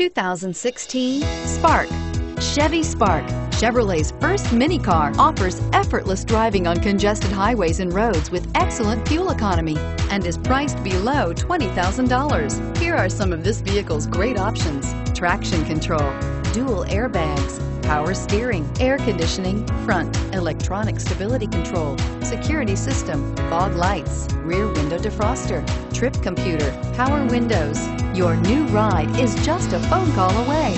2016 Spark. Chevy Spark, Chevrolet's first mini car, offers effortless driving on congested highways and roads with excellent fuel economy and is priced below $20,000. Here are some of this vehicle's great options. Traction control, dual airbags, power steering, air conditioning, front, electronic stability control, security system, fog lights, rear window defroster, trip computer, power windows. Your new ride is just a phone call away.